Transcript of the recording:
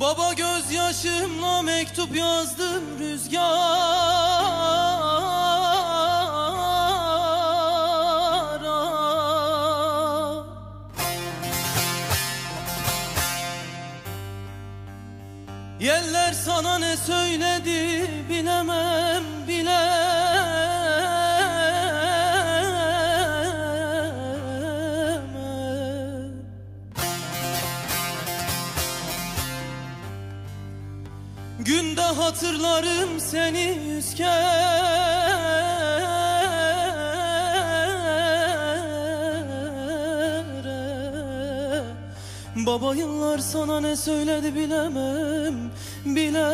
Baba gözyaşımla mektup yazdım rüzgara. Yeller sana ne söyledi bilemem Günde hatırlarım seni yüz kere Baba yıllar sana ne söyledi bilemem bilemem